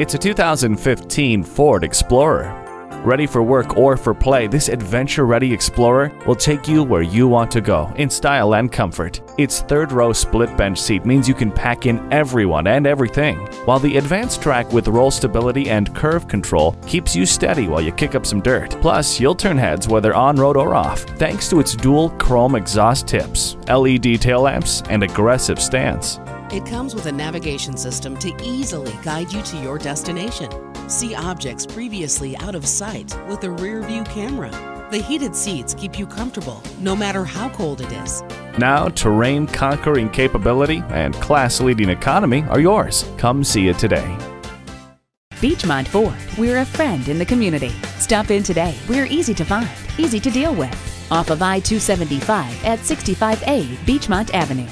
It's a 2015 Ford Explorer. Ready for work or for play, this adventure ready Explorer will take you where you want to go in style and comfort. Its third row split bench seat means you can pack in everyone and everything, while the AdvanceTrac with roll stability and curve control keeps you steady while you kick up some dirt. Plus, you'll turn heads whether on road or off, thanks to its dual chrome exhaust tips, LED tail lamps, and aggressive stance. It comes with a navigation system to easily guide you to your destination. See objects previously out of sight with a rear view camera. The heated seats keep you comfortable no matter how cold it is. Now, terrain conquering capability and class leading economy are yours. Come see it today. Beechmont Ford, we're a friend in the community. Stop in today. We're easy to find, easy to deal with. Off of I 275 at 65A Beechmont Avenue.